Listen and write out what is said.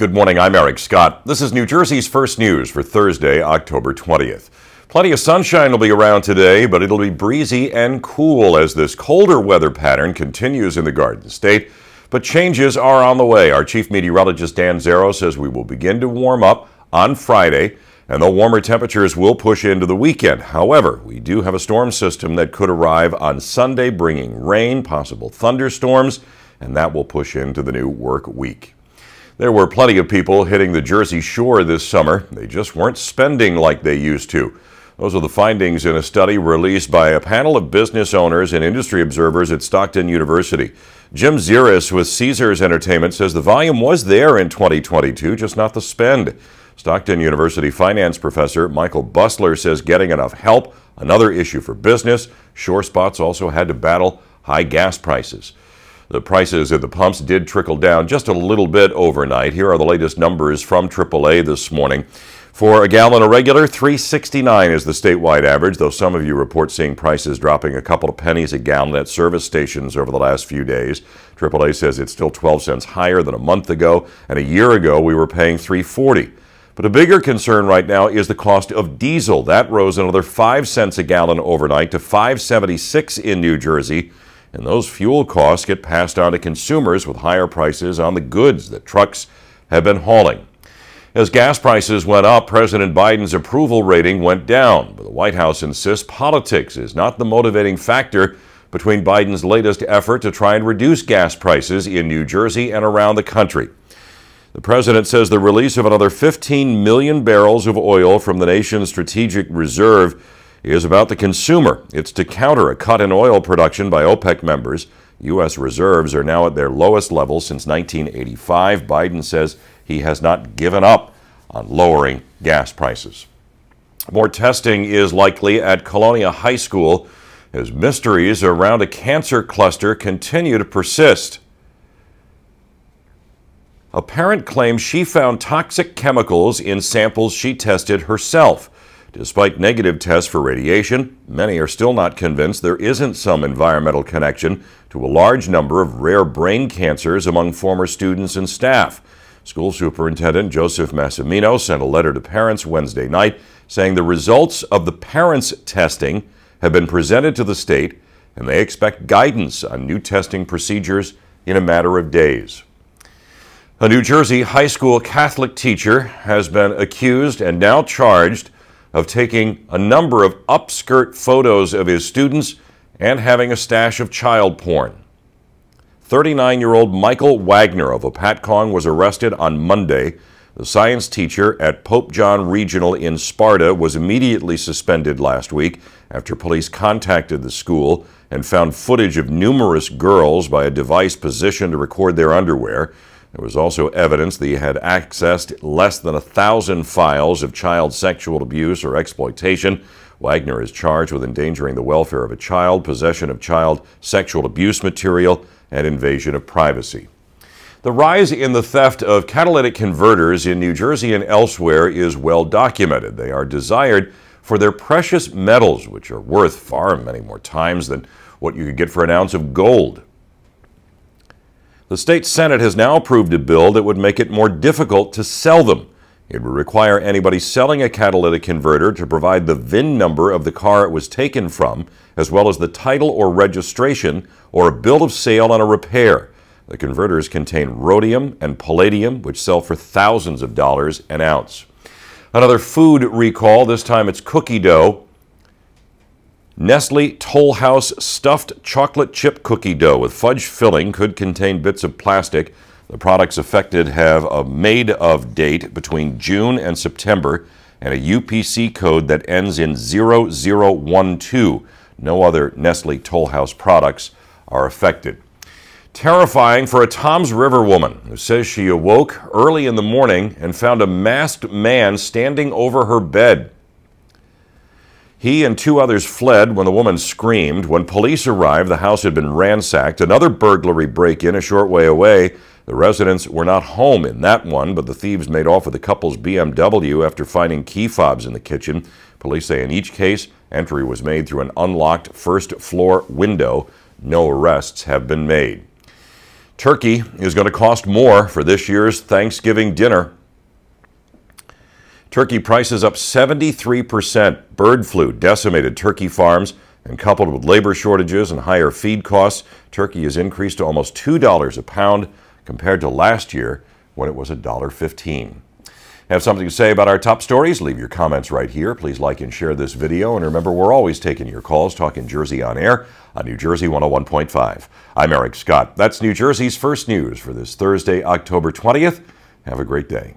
Good morning, I'm Eric Scott. This is New Jersey's first news for Thursday, October 20th. Plenty of sunshine will be around today, but it'll be breezy and cool as this colder weather pattern continues in the Garden State. But changes are on the way. Our chief meteorologist Dan Zarrow says we will begin to warm up on Friday, and the warmer temperatures will push into the weekend. However, we do have a storm system that could arrive on Sunday, bringing rain, possible thunderstorms, and that will push into the new work week. There were plenty of people hitting the Jersey Shore this summer. They just weren't spending like they used to. Those are the findings in a study released by a panel of business owners and industry observers at Stockton University. Jim Ziris with Caesars Entertainment says the volume was there in 2022, just not the spend. Stockton University finance professor Michael Busler says getting enough help, another issue for business. Shore spots also had to battle high gas prices. The prices at the pumps did trickle down just a little bit overnight. Here are the latest numbers from AAA this morning. For a gallon of regular, 369 is the statewide average, though some of you report seeing prices dropping a couple of pennies a gallon at service stations over the last few days. AAA says it's still 12 cents higher than a month ago, and a year ago we were paying 340. But a bigger concern right now is the cost of diesel. That rose another 5 cents a gallon overnight to 576 in New Jersey and those fuel costs get passed on to consumers with higher prices on the goods that trucks have been hauling. As gas prices went up, President Biden's approval rating went down, but the White House insists politics is not the motivating factor between Biden's latest effort to try and reduce gas prices in New Jersey and around the country. The president says the release of another 15 million barrels of oil from the nation's strategic reserve is about the consumer. It's to counter a cut in oil production by OPEC members. U.S. reserves are now at their lowest level since 1985. Biden says he has not given up on lowering gas prices. More testing is likely at Colonia High School as mysteries around a cancer cluster continue to persist. A parent claims she found toxic chemicals in samples she tested herself. Despite negative tests for radiation, many are still not convinced there isn't some environmental connection to a large number of rare brain cancers among former students and staff. School Superintendent Joseph Massimino sent a letter to parents Wednesday night saying the results of the parents' testing have been presented to the state and they expect guidance on new testing procedures in a matter of days. A New Jersey high school Catholic teacher has been accused and now charged of taking a number of upskirt photos of his students and having a stash of child porn. 39 year old Michael Wagner of Hopatcong was arrested on Monday. The science teacher at Pope John Regional in Sparta was immediately suspended last week after police contacted the school and found footage of numerous girls by a device positioned to record their underwear. There was also evidence that he had accessed less than a thousand files of child sexual abuse or exploitation. Wagner is charged with endangering the welfare of a child, possession of child sexual abuse material, and invasion of privacy. The rise in the theft of catalytic converters in New Jersey and elsewhere is well documented. They are desired for their precious metals, which are worth far many more times than what you could get for an ounce of gold. The state Senate has now approved a bill that would make it more difficult to sell them. It would require anybody selling a catalytic converter to provide the VIN number of the car it was taken from, as well as the title or registration or a bill of sale on a repair. The converters contain rhodium and palladium, which sell for thousands of dollars an ounce. Another food recall, this time it's cookie dough. Nestle Toll House stuffed chocolate chip cookie dough with fudge filling could contain bits of plastic. The products affected have a made of date between June and September and a UPC code that ends in 0012. No other Nestle Toll House products are affected. Terrifying for a Toms River woman who says she awoke early in the morning and found a masked man standing over her bed. He and two others fled when the woman screamed. When police arrived, the house had been ransacked. Another burglary break in a short way away. The residents were not home in that one, but the thieves made off with the couple's BMW after finding key fobs in the kitchen. Police say in each case, entry was made through an unlocked first floor window. No arrests have been made. Turkey is going to cost more for this year's Thanksgiving dinner. Turkey prices up 73%. Bird flu decimated turkey farms, and coupled with labor shortages and higher feed costs, turkey has increased to almost $2 a pound compared to last year when it was $1.15. Have something to say about our top stories? Leave your comments right here. Please like and share this video. And remember, we're always taking your calls, talking Jersey on air on New Jersey 101.5. I'm Eric Scott. That's New Jersey's first news for this Thursday, October 20th. Have a great day.